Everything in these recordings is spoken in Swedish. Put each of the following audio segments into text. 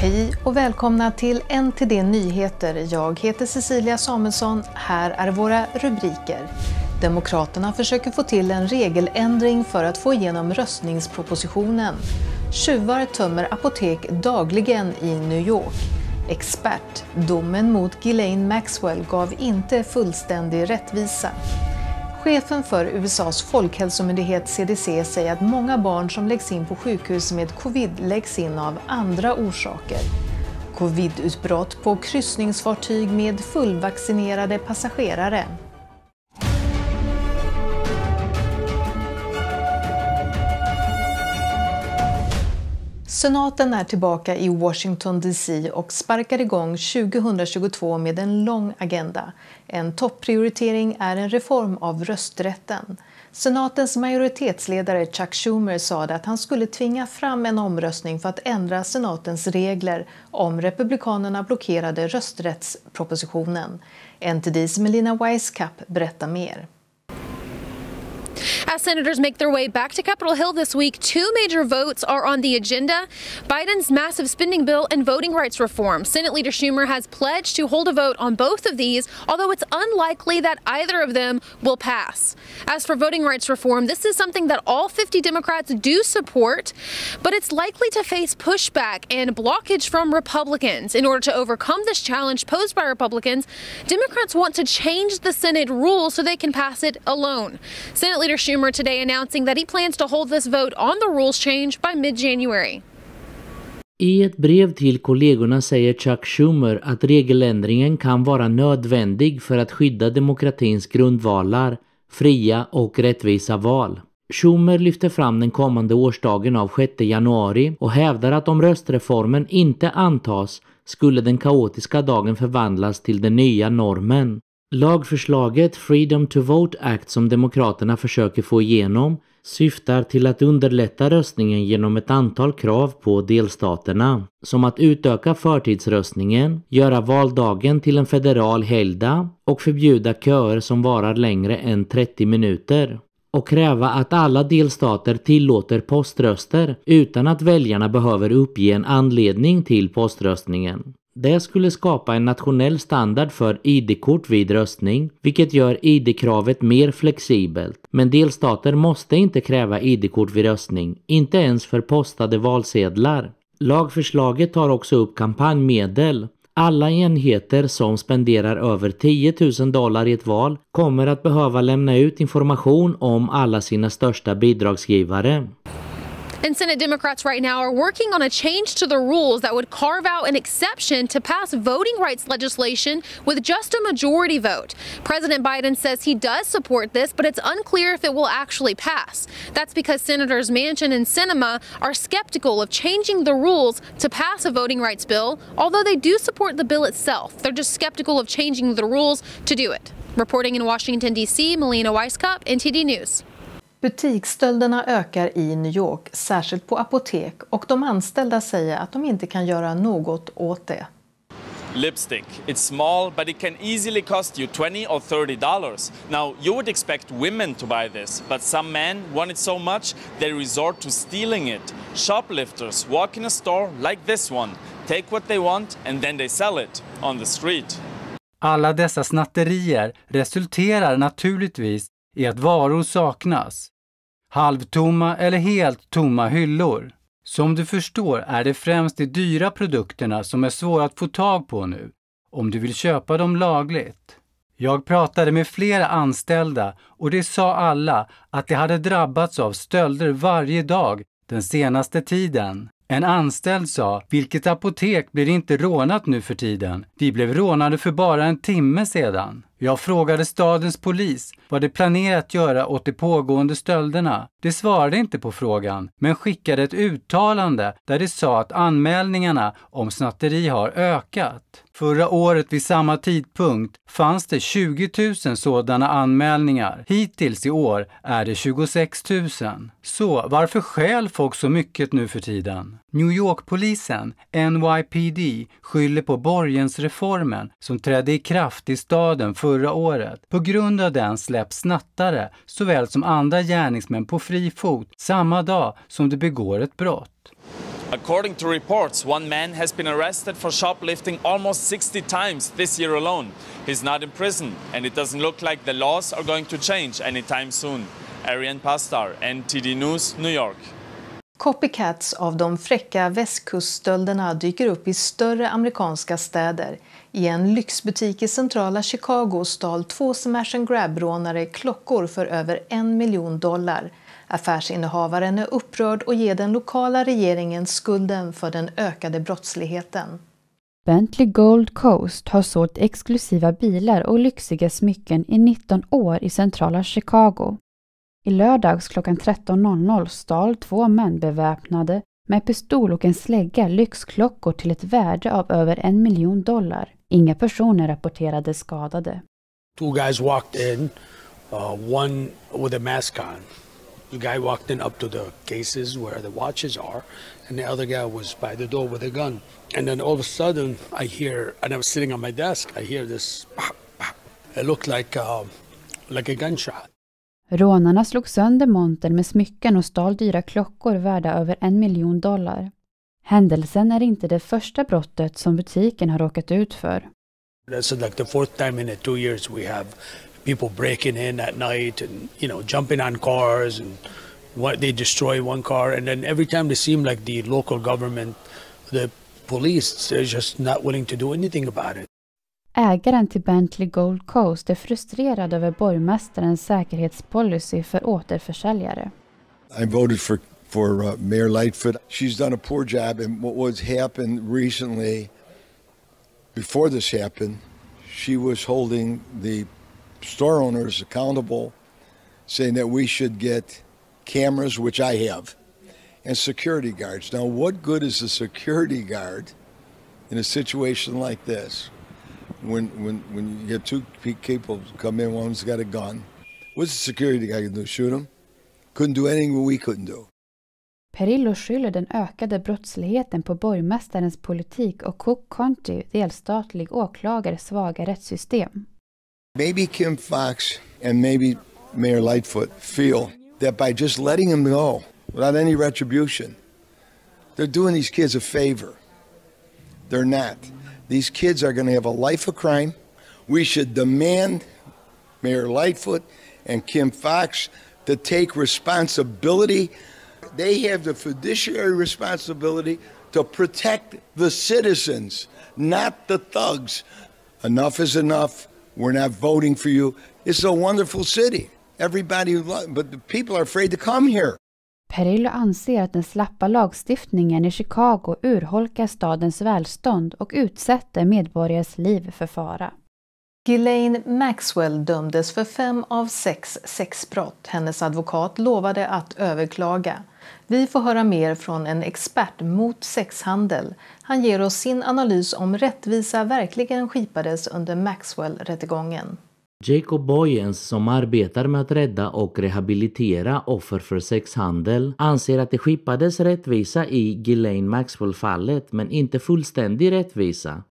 Hej och välkomna till NTD Nyheter. Jag heter Cecilia Samuelsson. Här är våra rubriker. Demokraterna försöker få till en regeländring för att få igenom röstningspropositionen. Tjuvar tömmer apotek dagligen i New York. Expert. Domen mot Ghislaine Maxwell gav inte fullständig rättvisa. Chefen för USAs folkhälsomyndighet CDC säger att många barn som läggs in på sjukhus med covid läggs in av andra orsaker. Covidutbrott på kryssningsfartyg med fullvaccinerade passagerare. Senaten är tillbaka i Washington DC och sparkar igång 2022 med en lång agenda. En topprioritering är en reform av rösträtten. Senatens majoritetsledare Chuck Schumer sa att han skulle tvinga fram en omröstning för att ändra senatens regler om republikanerna blockerade rösträttspropositionen. NTDs Melina Weisskapp berättar mer. As senators make their way back to Capitol Hill this week, two major votes are on the agenda Biden's massive spending bill and voting rights reform. Senate Leader Schumer has pledged to hold a vote on both of these, although it's unlikely that either of them will pass. As for voting rights reform, this is something that all 50 Democrats do support, but it's likely to face pushback and blockage from Republicans. In order to overcome this challenge posed by Republicans, Democrats want to change the Senate rules so they can pass it alone. Senate Leader Schumer Schumer today announcing that he plans to hold this vote on the rules change by mid-January. I ett brev till kollegorna säger Chuck Schumer att regeländringen kan vara nödvändig för att skydda demokratins grundvalar, fria och rättvisa val. Schumer lyfter fram den kommande årsdagen av 6 januari och hävdar att om röstreformen inte antas skulle den kaotiska dagen förvandlas till den nya normen. Lagförslaget Freedom to Vote Act som Demokraterna försöker få igenom syftar till att underlätta röstningen genom ett antal krav på delstaterna, som att utöka förtidsröstningen, göra valdagen till en federal helgdag och förbjuda köer som varar längre än 30 minuter och kräva att alla delstater tillåter poströster utan att väljarna behöver uppge en anledning till poströstningen. Det skulle skapa en nationell standard för ID-kort vid röstning, vilket gör ID-kravet mer flexibelt. Men delstater måste inte kräva ID-kort vid röstning, inte ens för postade valsedlar. Lagförslaget tar också upp kampanjmedel. Alla enheter som spenderar över 10 000 dollar i ett val kommer att behöva lämna ut information om alla sina största bidragsgivare. And Senate Democrats right now are working on a change to the rules that would carve out an exception to pass voting rights legislation with just a majority vote. President Biden says he does support this, but it's unclear if it will actually pass. That's because Senators Manchin and Sinema are skeptical of changing the rules to pass a voting rights bill, although they do support the bill itself. They're just skeptical of changing the rules to do it. Reporting in Washington, D.C., Melina Weisskopf, NTD News. Butiksstölderna ökar i New York, särskilt på apotek och de anställda säger att de inte kan göra något åt det. Lipstick. It's small, but it can easily cost you 20 or 30 dollars. Now, you would expect women to buy this, but some men want it so much they resort to stealing it. Shoplifters walk in a store like this one, take what they want and then they sell it on the street. Alla dessa snatterier resulterar naturligtvis i att varor saknas. Halvtomma eller helt tomma hyllor. Som du förstår är det främst de dyra produkterna som är svåra att få tag på nu, om du vill köpa dem lagligt. Jag pratade med flera anställda och de sa alla att de hade drabbats av stölder varje dag den senaste tiden. En anställd sa, vilket apotek blir inte rånat nu för tiden? Vi blev rånade för bara en timme sedan. Jag frågade stadens polis vad de planerat att göra åt de pågående stölderna. De svarade inte på frågan, men skickade ett uttalande där de sa att anmälningarna om snatteri har ökat. Förra året vid samma tidpunkt fanns det 20 000 sådana anmälningar. Hittills i år är det 26 000. Så varför stjäl folk så mycket nu för tiden? New York-polisen, NYPD, skyller på borgensreformen som trädde i kraft i staden förra året. På grund av den släpps snattare såväl som andra gärningsmän på fri fot samma dag som de begår ett brott. According to reports, one man has been arrested for shoplifting almost 60 times this year alone. He's not in prison, and it doesn't look like the laws are going to change anytime soon. Arian Pastar, NTD News, New York. Copycats av de fräcka västkuststölderna dyker upp i större amerikanska städer. I en lyxbutik i centrala Chicago stal två smash and grab-rånare klockor för över en miljon dollar. Affärsinnehavaren är upprörd och ger den lokala regeringen skulden för den ökade brottsligheten. Bentley Gold Coast har sålt exklusiva bilar och lyxiga smycken i 19 år i centrala Chicago. I lördags klockan 13.00 stal två män beväpnade med pistol och en slägga lyxklockor till ett värde av över en miljon dollar. Inga personer rapporterades skadade. Two guys walked in, uh, one with a mask on. The guy walked in up to the cases where the watches are, and the other guy was by the door with a gun. And then all of a sudden, I hear, and I was sitting on my desk, I hear this. It looked like, uh, like a gunshot. Rånarna slog sönder montern med smycken och stal dyra klockor värda över en miljon dollar. Händelsen är inte det första brottet som butiken har råkat ut för. That's like the fourth time in two years we have people breaking in at night and you know jumping on cars and what they destroy one car and then every time they seem like the local government, the police, they're just not willing to do anything about it. Ägaren till Bentley Gold Coast är frustrerad över borgmästarens säkerhetspolicy för återförsäljare. I voted for for uh, Mayor Lightfoot. She's done a poor job and what was happened recently before this happened, she was holding the store owners accountable saying that we should get cameras which I have and security guards. Now what good is a security guard in a situation like this? when when when you get two people come in, one's got a gun. What's the security guy gonna do? Shoot him? Couldn't do anything we couldn't do. Perillo skyller den ökade brottsligheten på borgmästarens politik och Cook County delstatlig åklagares svaga rättssystem. Maybe Kim Fox and maybe Mayor Lightfoot feel that by just letting him go without any retribution, they're doing these kids a favor. They're not. These kids are going to have a life of crime. We should demand Mayor Lightfoot and Kim Fox to take responsibility. They have the fiduciary responsibility to protect the citizens, not the thugs. Enough is enough. We're not voting for you. It's a wonderful city. Everybody, but the people are afraid to come here. Perillo anser att den slappa lagstiftningen i Chicago urholkar stadens välstånd och utsätter medborgares liv för fara. Ghislaine Maxwell dömdes för fem av sex sexbrott. Hennes advokat lovade att överklaga. Vi får höra mer från en expert mot sexhandel. Han ger oss sin analys om rättvisa verkligen skipades under Maxwell-rättegången. Jacob Boyens, som arbetar med att rädda och rehabilitera offer för sexhandel, anser att det skippades rättvisa i Ghislaine Maxwell-fallet, men inte fullständig rättvisa.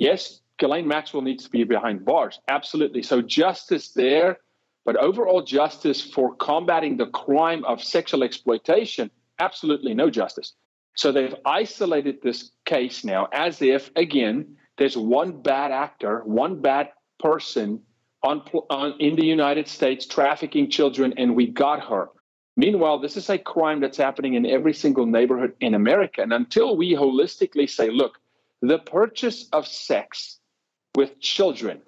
Yes, Ghislaine Maxwell needs to be behind bars. Absolutely. So justice there, but overall justice for combating the crime of sexual exploitation, absolutely no justice. So they've isolated this case now as if, again, there's one bad actor, one bad person on, on, in the United States trafficking children, and we got her. Meanwhile, this is a crime that's happening in every single neighborhood in America. And until we holistically say, look, the purchase of sex with children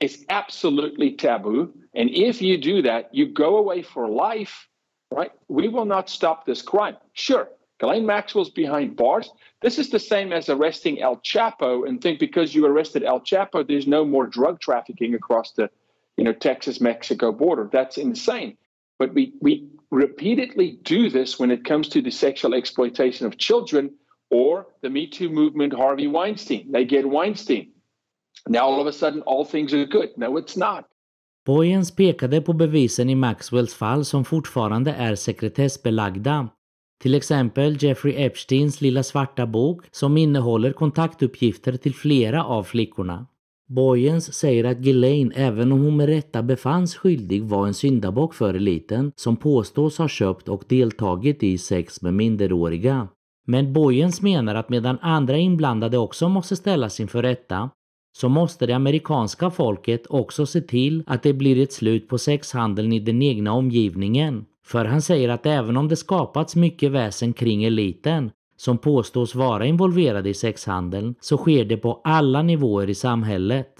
is absolutely taboo. And if you do that, you go away for life, right? We will not stop this crime. Sure, Ghislaine Maxwell's behind bars. This is the same as arresting El Chapo and think because you arrested El Chapo, there's no more drug trafficking across the you know, Texas-Mexico border. That's insane. But we, we repeatedly do this when it comes to the sexual exploitation of children or the Me Too movement, Harvey Weinstein. They get Weinstein. Now all of a sudden all things are good. No, it's not. Boyens pekade på bevisen i Maxwells fall som fortfarande är sekretessbelagda. Till exempel Jeffrey Epsteins lilla svarta bok som innehåller kontaktuppgifter till flera av flickorna. Boyens säger att Ghislaine, även om hon med rätta befanns skyldig, var en syndabock för eliten som påstås ha köpt och deltagit i sex med minderåriga. Men Boyens menar att medan andra inblandade också måste ställas inför rätta så måste det amerikanska folket också se till att det blir ett slut på sexhandeln i den egna omgivningen. För han säger att även om det skapats mycket väsen kring eliten som påstås vara involverade i sexhandeln så sker det på alla nivåer i samhället.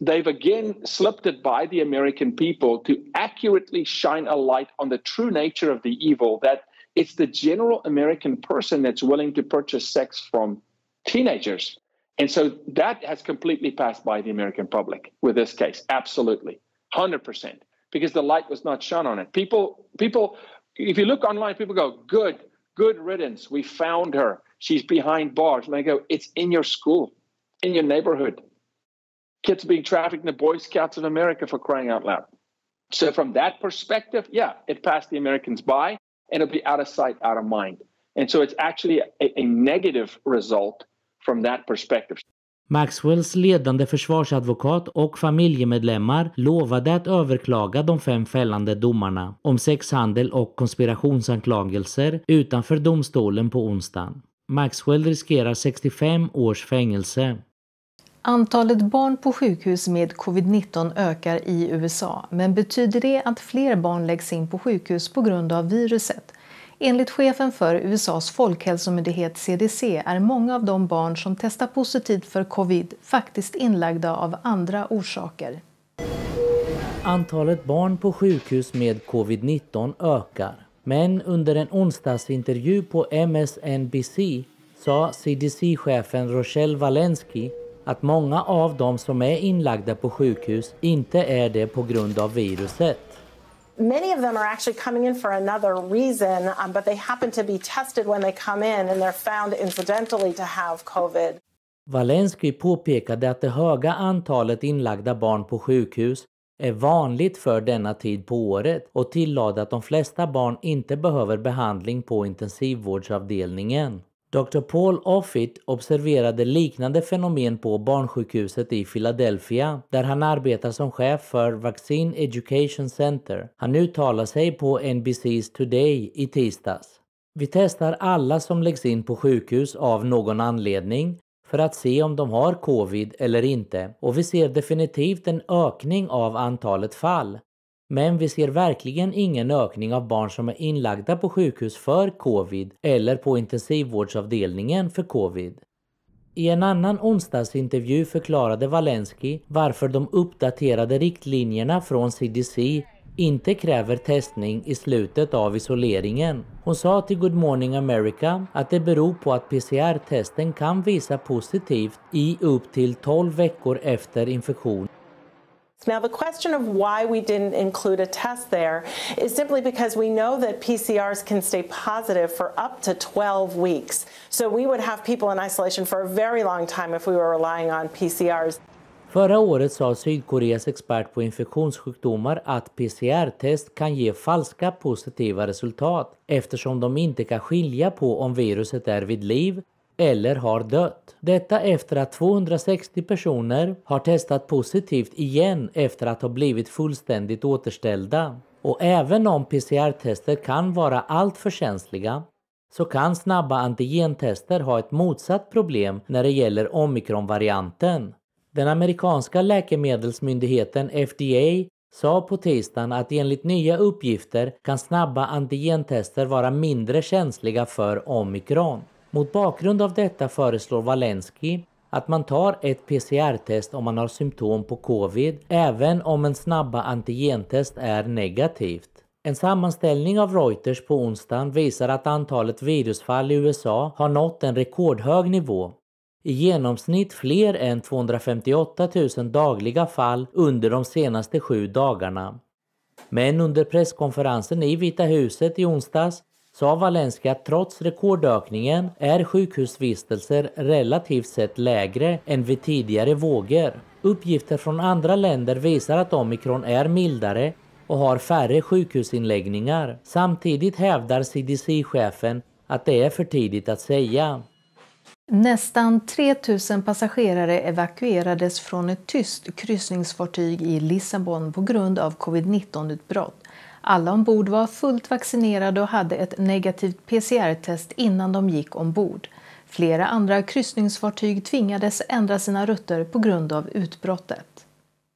They've again slipped it by the American people to accurately shine a light on the true nature of the evil that it's the general American person that's willing to purchase sex from teenagers. And so that has completely passed by the American public with this case. Absolutely. 100%. Because the light was not shone on it. People, people, if you look online, people go, good, good riddance. We found her. She's behind bars. And I go, it's in your school, in your neighborhood. Kids being trafficked in the Boy Scouts of America for crying out loud. So from that perspective, yeah, it passed the Americans by and it'll be out of sight, out of mind. And so it's actually a, a negative result from that perspective. Maxwells ledande försvarsadvokat och familjemedlemmar lovade att överklaga de fem fällande domarna om sexhandel och konspirationsanklagelser utanför domstolen på onsdagen. Maxwell riskerar 65 års fängelse. Antalet barn på sjukhus med covid-19 ökar i USA, men betyder det att fler barn läggs in på sjukhus på grund av viruset? Enligt chefen för USAs folkhälsomyndighet CDC är många av de barn som testar positivt för covid faktiskt inlagda av andra orsaker. Antalet barn på sjukhus med covid-19 ökar. Men under en onsdagsintervju på MSNBC sa CDC-chefen Rochelle Walensky att många av de som är inlagda på sjukhus inte är det på grund av viruset many of them are actually coming in for another reason, um, but they happen to be tested when they come in and they're found incidentally to have covid. Walensky påpekade att det höga antalet inlagda barn på sjukhus är vanligt för denna tid på året och tillade att de flesta barn inte behöver behandling på intensivvårdsavdelningen. Dr Paul Offit observerade liknande fenomen på barnsjukhuset i Philadelphia där han arbetar som chef för Vaccine Education Center. Han uttalar sig på NBC's Today i tisdags. Vi testar alla som läggs in på sjukhus av någon anledning för att se om de har covid eller inte och vi ser definitivt en ökning av antalet fall. Men vi ser verkligen ingen ökning av barn som är inlagda på sjukhus för covid eller på intensivvårdsavdelningen för covid. I en annan onsdagsintervju förklarade Walensky varför de uppdaterade riktlinjerna från CDC inte kräver testning i slutet av isoleringen. Hon sa till Good Morning America att det beror på att PCR-testen kan visa positivt i upp till 12 veckor efter infektion Now, the question of why we didn't include a test there is simply because we know that PCRs can stay positive for up to 12 weeks. So we would have people in isolation for a very long time if we were relying on PCRs. Förra året sa Sydkoreas expert på infektionssjukdomar att PCR-test kan ge falska positiva resultat eftersom de inte kan skilja på om viruset är vid liv eller har dött. Detta efter att 260 personer har testat positivt igen efter att ha blivit fullständigt återställda. Och även om PCR-tester kan vara alltför känsliga så kan snabba antigentester ha ett motsatt problem när det gäller omikronvarianten. Den amerikanska läkemedelsmyndigheten FDA sa på tisdagen att enligt nya uppgifter kan snabba antigentester vara mindre känsliga för omikron. Mot bakgrund av detta föreslår Walensky att man tar ett PCR-test om man har symptom på covid, även om en snabba antigentest är negativt. En sammanställning av Reuters på onsdagen visar att antalet virusfall i USA har nått en rekordhög nivå. I genomsnitt fler än 258 000 dagliga fall under de senaste sju dagarna. Men under presskonferensen i Vita huset i onsdags sa Valenska att trots rekordökningen är sjukhusvistelser relativt sett lägre än vid tidigare vågor. Uppgifter från andra länder visar att omikron är mildare och har färre sjukhusinläggningar. Samtidigt hävdar CDC-chefen att det är för tidigt att säga. Nästan 3 000 passagerare evakuerades från ett tyst kryssningsfartyg i Lissabon på grund av covid-19-utbrott. Alla ombord var fullt vaccinerade och hade ett negativt PCR-test innan de gick ombord. Flera andra kryssningsfartyg tvingades ändra sina rutter på grund av utbrottet.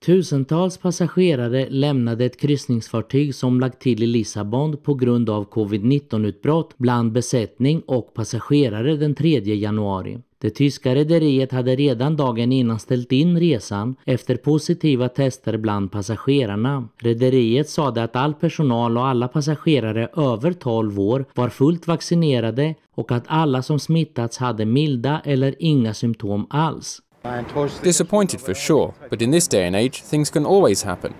Tusentals passagerare lämnade ett kryssningsfartyg som lagt till i Lissabon på grund av covid-19-utbrott bland besättning och passagerare den 3 januari. Det tyska rederiet hade redan dagen innan ställt in resan efter positiva tester bland passagerarna. Rederiet sade att all personal och alla passagerare över 12 år var fullt vaccinerade och att alla som smittats hade milda eller inga symptom alls. Disappointed for sure, but in this day and age things can always happen.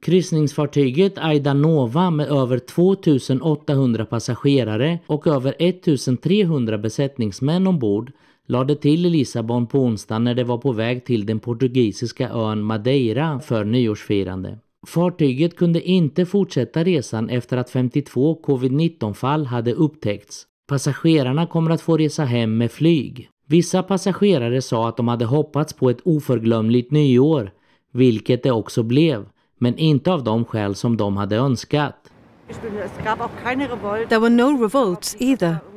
Kryssningsfartyget Aida Nova med över 2800 passagerare och över 1300 besättningsmän ombord lade till i Lissabon på onsdagen när det var på väg till den portugisiska ön Madeira för nyårsfirande. Fartyget kunde inte fortsätta resan efter att 52 covid-19 fall hade upptäckts. Passagerarna kommer att få resa hem med flyg. Vissa passagerare sa att de hade hoppats på ett oförglömligt nyår, vilket det också blev, men inte av de skäl som de hade önskat. There were no revolts either.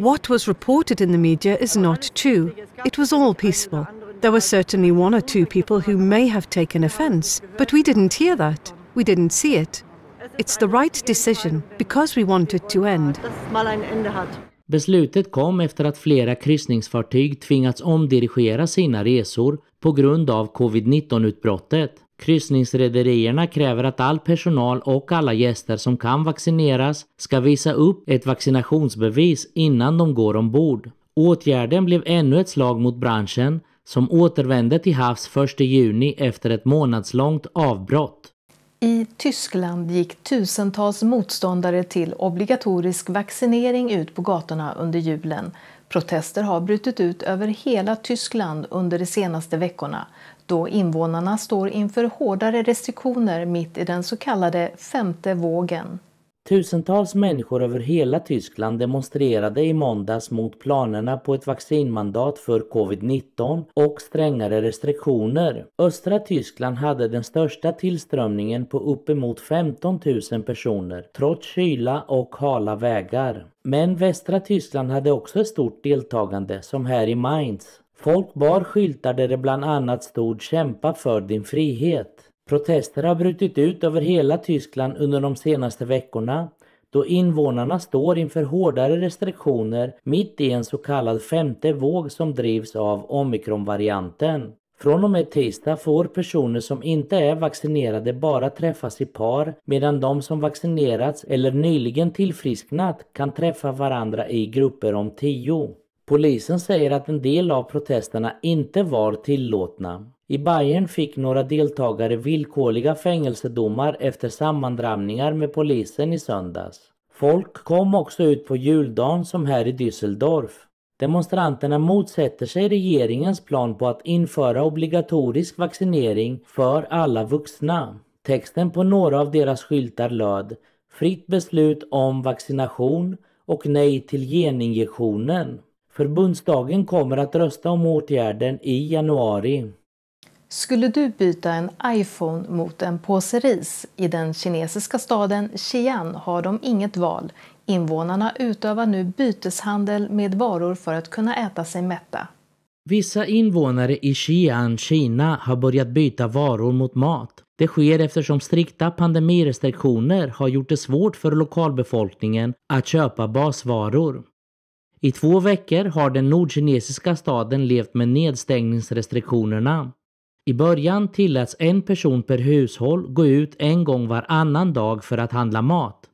What was reported in the media is not true. It was all peaceful. There were certainly one or two people who may have taken offence, but we didn't hear that. We didn't see it. It's the right decision because we want it to end. Beslutet kom efter att flera kryssningsfartyg tvingats omdirigera sina resor på grund av covid-19-utbrottet. Kryssningsrederierna kräver att all personal och alla gäster som kan vaccineras ska visa upp ett vaccinationsbevis innan de går ombord. Åtgärden blev ännu ett slag mot branschen som återvände till havs 1 juni efter ett månadslångt avbrott. I Tyskland gick tusentals motståndare till obligatorisk vaccinering ut på gatorna under julen. Protester har brutit ut över hela Tyskland under de senaste veckorna då invånarna står inför hårdare restriktioner mitt i den så kallade femte vågen. Tusentals människor över hela Tyskland demonstrerade i måndags mot planerna på ett vaccinmandat för covid-19 och strängare restriktioner. Östra Tyskland hade den största tillströmningen på uppemot 15 000 personer, trots kyla och hala vägar. Men västra Tyskland hade också ett stort deltagande, som här i Mainz. Folk bar skyltar där det bland annat stod “Kämpa för din frihet”. Protester har brutit ut över hela Tyskland under de senaste veckorna då invånarna står inför hårdare restriktioner mitt i en så kallad femte våg som drivs av omikronvarianten. Från och med tisdag får personer som inte är vaccinerade bara träffas i par medan de som vaccinerats eller nyligen tillfrisknat kan träffa varandra i grupper om tio. Polisen säger att en del av protesterna inte var tillåtna. I Bayern fick några deltagare villkorliga fängelsedomar efter sammandrabbningar med polisen i söndags. Folk kom också ut på juldagen som här i Düsseldorf. Demonstranterna motsätter sig regeringens plan på att införa obligatorisk vaccinering för alla vuxna. Texten på några av deras skyltar löd Fritt beslut om vaccination och nej till geninjektionen. Förbundsdagen kommer att rösta om åtgärden i januari. Skulle du byta en iPhone mot en påse ris? I den kinesiska staden Xi'an har de inget val. Invånarna utövar nu byteshandel med varor för att kunna äta sig mätta. Vissa invånare i Xi'an, Kina har börjat byta varor mot mat. Det sker eftersom strikta pandemirestriktioner har gjort det svårt för lokalbefolkningen att köpa basvaror. I två veckor har den nordkinesiska staden levt med nedstängningsrestriktionerna. I början tilläts en person per hushåll gå ut en gång varannan dag för att handla mat.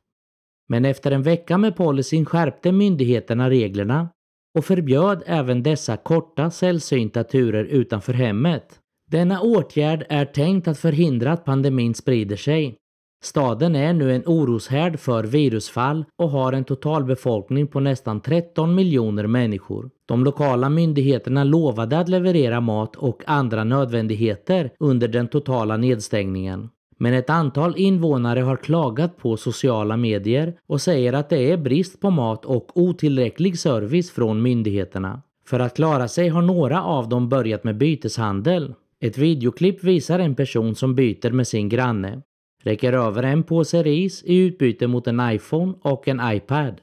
Men efter en vecka med policyn skärpte myndigheterna reglerna och förbjöd även dessa korta sällsynta turer utanför hemmet. Denna åtgärd är tänkt att förhindra att pandemin sprider sig Staden är nu en oroshärd för virusfall och har en totalbefolkning på nästan 13 miljoner människor. De lokala myndigheterna lovade att leverera mat och andra nödvändigheter under den totala nedstängningen. Men ett antal invånare har klagat på sociala medier och säger att det är brist på mat och otillräcklig service från myndigheterna. För att klara sig har några av dem börjat med byteshandel. Ett videoklipp visar en person som byter med sin granne räcker över en påse ris i utbyte mot en iPhone och en iPad.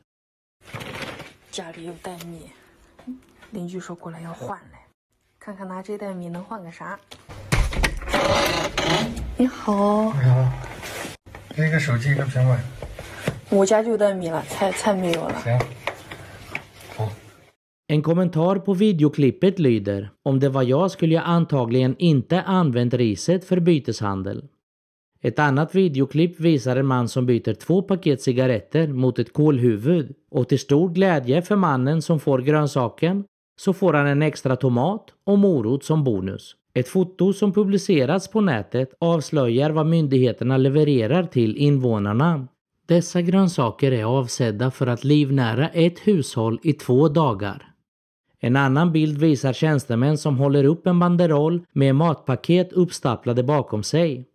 En kommentar på videoklippet lyder Om det var jag skulle jag antagligen inte använt riset för byteshandel. Ett annat videoklipp visar en man som byter två paket cigaretter mot ett kolhuvud och till stor glädje för mannen som får grönsaken så får han en extra tomat och morot som bonus. Ett foto som publicerats på nätet avslöjar vad myndigheterna levererar till invånarna. Dessa grönsaker är avsedda för att livnära ett hushåll i två dagar. En annan bild visar tjänstemän som håller upp en banderoll med matpaket uppstaplade bakom sig.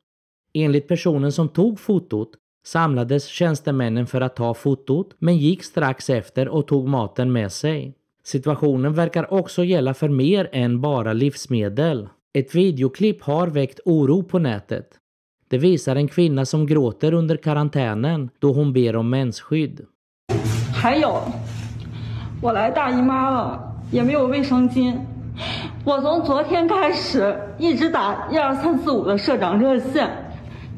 Enligt personen som tog fotot samlades tjänstemännen för att ta fotot men gick strax efter och tog maten med sig. Situationen verkar också gälla för mer än bara livsmedel. Ett videoklipp har väckt oro på nätet. Det visar en kvinna som gråter under karantänen då hon ber om mensskydd. 还有，我来大姨妈了，也没有卫生巾。我从昨天开始一直打一二三四五的社长热线，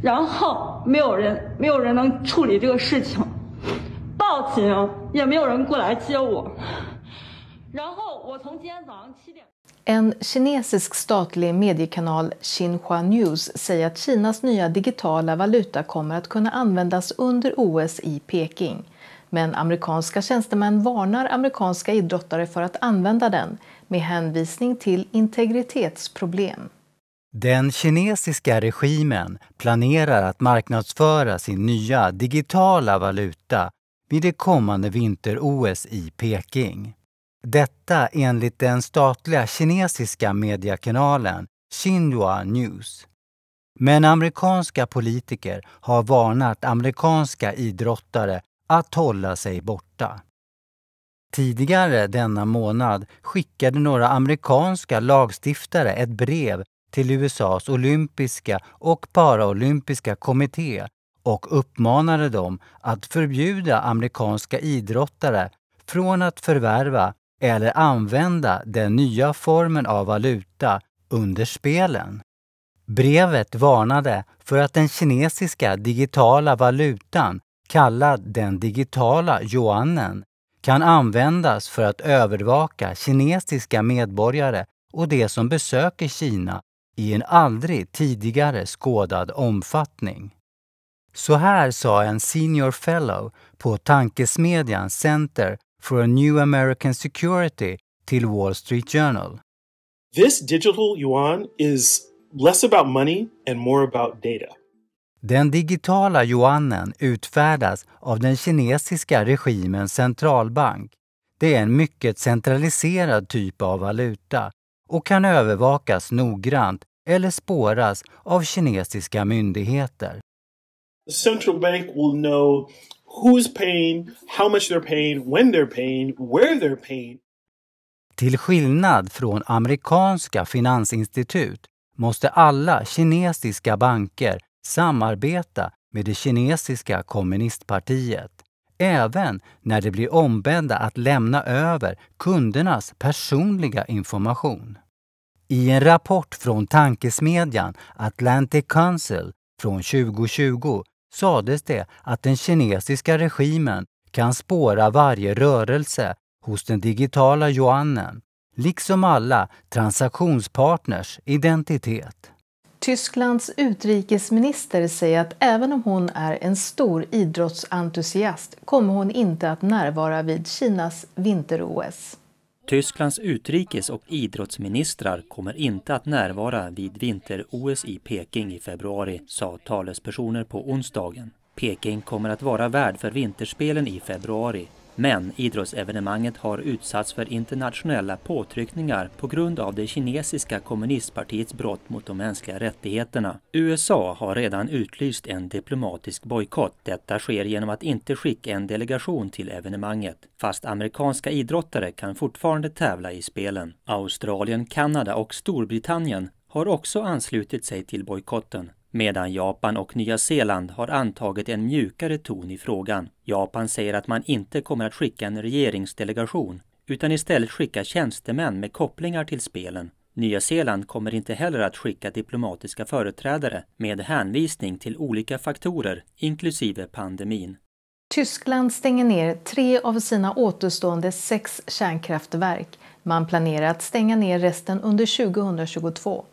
然后没有人没有人能处理这个事情，报警也没有人过来接我。然后我从今天早上七点。 En kinesisk statlig mediekanal Xinhua News säger att Kinas nya digitala valuta kommer att kunna användas under OS i Peking. Men amerikanska tjänstemän varnar amerikanska idrottare för att använda den med hänvisning till integritetsproblem. Den kinesiska regimen planerar att marknadsföra sin nya digitala valuta vid det kommande vinter-OS i Peking. Detta enligt den statliga kinesiska mediekanalen Xinhua News. Men amerikanska politiker har varnat amerikanska idrottare att hålla sig borta. Tidigare denna månad skickade några amerikanska lagstiftare ett brev till USAs olympiska och paraolympiska kommitté och uppmanade dem att förbjuda amerikanska idrottare från att förvärva eller använda den nya formen av valuta under spelen. Brevet varnade för att den kinesiska digitala valutan, kallad den digitala yuanen, kan användas för att övervaka kinesiska medborgare och de som besöker Kina i en aldrig tidigare skådad omfattning. Så här sa en senior fellow på tankesmedjan Center for a New American Security till Wall Street Journal. This digital yuan is less about money and more about data. Den digitala yuanen utfärdas av den kinesiska regimens centralbank. Det är en mycket centraliserad typ av valuta och kan övervakas noggrant eller spåras av kinesiska myndigheter. The central bank will know who's paying, how much they're paying, when they're paying, where they're paying. Till skillnad från amerikanska finansinstitut måste alla kinesiska banker samarbeta med det kinesiska kommunistpartiet, även när de blir ombedda att lämna över kundernas personliga information. I en rapport från tankesmedjan Atlantic Council från 2020 sades det att den kinesiska regimen kan spåra varje rörelse hos den digitala yuanen, liksom alla transaktionspartners identitet. Tysklands utrikesminister säger att även om hon är en stor idrottsentusiast kommer hon inte att närvara vid Kinas vinter-OS. Tysklands utrikes och idrottsministrar kommer inte att närvara vid vinter-OS i Peking i februari, sa talespersoner på onsdagen. Peking kommer att vara värd för vinterspelen i februari. Men idrottsevenemanget har utsatts för internationella påtryckningar på grund av det kinesiska kommunistpartiets brott mot de mänskliga rättigheterna. USA har redan utlyst en diplomatisk bojkott. Detta sker genom att inte skicka en delegation till evenemanget. Fast amerikanska idrottare kan fortfarande tävla i spelen. Australien, Kanada och Storbritannien har också anslutit sig till bojkotten medan Japan och Nya Zeeland har antagit en mjukare ton i frågan. Japan säger att man inte kommer att skicka en regeringsdelegation utan istället skicka tjänstemän med kopplingar till spelen. Nya Zeeland kommer inte heller att skicka diplomatiska företrädare med hänvisning till olika faktorer, inklusive pandemin. Tyskland stänger ner tre av sina återstående sex kärnkraftverk. Man planerar att stänga ner resten under 2022.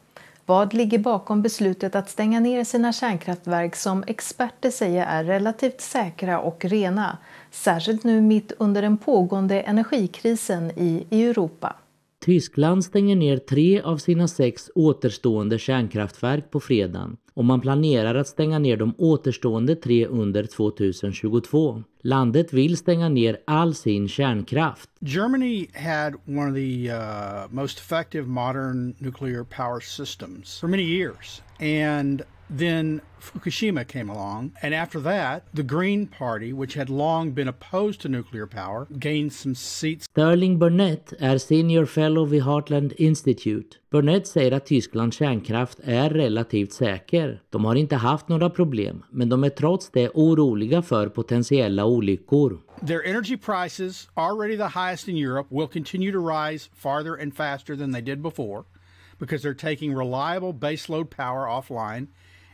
Vad ligger bakom beslutet att stänga ner sina kärnkraftverk som experter säger är relativt säkra och rena, särskilt nu mitt under den pågående energikrisen i Europa? Tyskland stänger ner tre av sina sex återstående kärnkraftverk på fredagen och man planerar att stänga ner de återstående tre under 2022. Landet vill stänga ner all sin kärnkraft. Germany had one of the uh, most effective modern nuclear power systems for many years and Then Fukushima came along, and after that, the Green Party, which had long been opposed to nuclear power, gained some seats. Sterling Burnett är senior fellow vid Heartland Institute. Burnett säger att Tysklands kärnkraft är relativt säker. De har inte haft några problem, men de är trots det oroliga för potentiella olyckor. Their energy prices, already the highest in Europe, will continue to rise farther and faster than they did before because they're taking reliable baseload power offline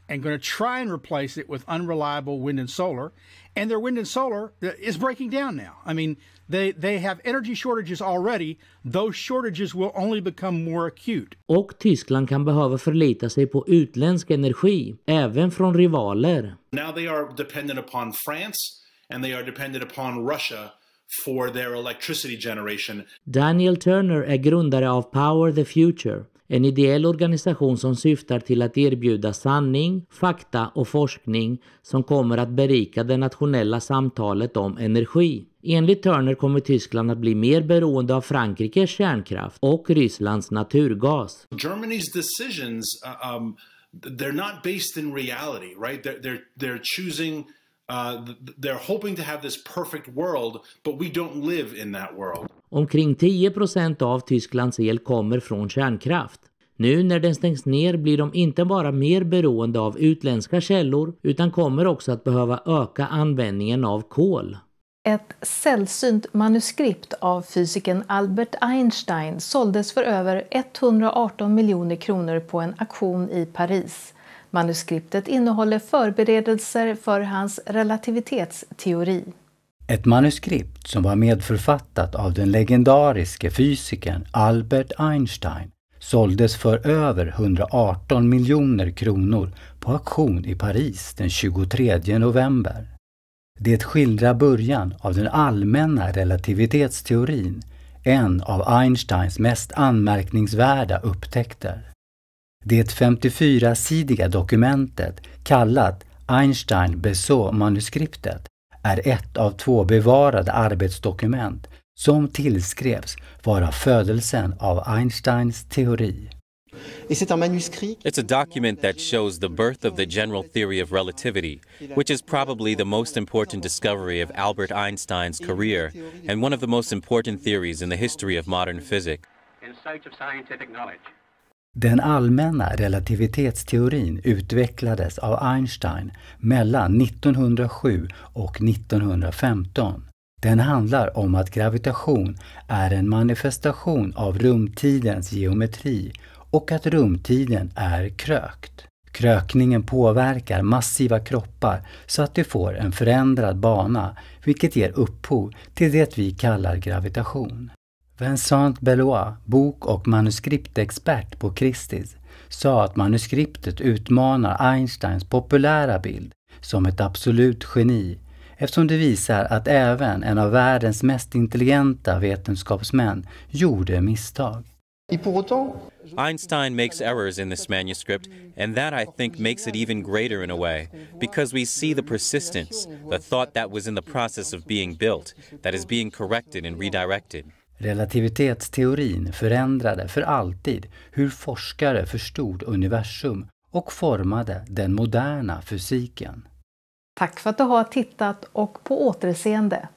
and going to try and replace it with unreliable wind and solar. And their wind and solar uh, is breaking down now. I mean, they, they have energy shortages already. Those shortages will only become more acute. Och Tyskland kan behöva förlita sig på utländsk energi, även från rivaler. Now they are dependent upon France and they are dependent upon Russia for their electricity generation. Daniel Turner är grundare av Power the Future en ideell organisation som syftar till att erbjuda sanning, fakta och forskning som kommer att berika det nationella samtalet om energi. Enligt Turner kommer Tyskland att bli mer beroende av Frankrikes kärnkraft och Rysslands naturgas. Germany's decisions uh, um, they're not based in reality, right? They're they're, they're choosing Uh, they're hoping to have this perfect world, but we don't live in that world. Omkring 10% av Tysklands el kommer från kärnkraft. Nu när den stängs ner blir de inte bara mer beroende av utländska källor utan kommer också att behöva öka användningen av kol. Ett sällsynt manuskript av fysikern Albert Einstein såldes för över 118 miljoner kronor på en auktion i Paris. Manuskriptet innehåller förberedelser för hans relativitetsteori. Ett manuskript som var medförfattat av den legendariske fysikern Albert Einstein såldes för över 118 miljoner kronor på auktion i Paris den 23 november. Det skildrar början av den allmänna relativitetsteorin, en av Einsteins mest anmärkningsvärda upptäckter. Det 54-sidiga dokumentet, kallat Einstein-Besot-manuskriptet, är ett av två bevarade arbetsdokument som tillskrevs vara födelsen av Einsteins teori. It's a document that shows the birth of the general theory of relativity, which is probably the most important discovery of Albert Einstein's career and one of the most important theories in the history of modern physics. Den allmänna relativitetsteorin utvecklades av Einstein mellan 1907 och 1915. Den handlar om att gravitation är en manifestation av rumtidens geometri och att rumtiden är krökt. Krökningen påverkar massiva kroppar så att de får en förändrad bana, vilket ger upphov till det vi kallar gravitation. Vincent Belois, bok och manuskriptexpert på Christies, sa att manuskriptet utmanar Einsteins populära bild som ett absolut geni eftersom det visar att även en av världens mest intelligenta vetenskapsmän gjorde misstag. Einstein makes errors in this manuscript, and that I think makes it even greater in a way, because we see the persistence, the thought that was in the process of being built, that is being corrected and redirected. Relativitetsteorin förändrade för alltid hur forskare förstod universum och formade den moderna fysiken. Tack för att du har tittat och på återseende.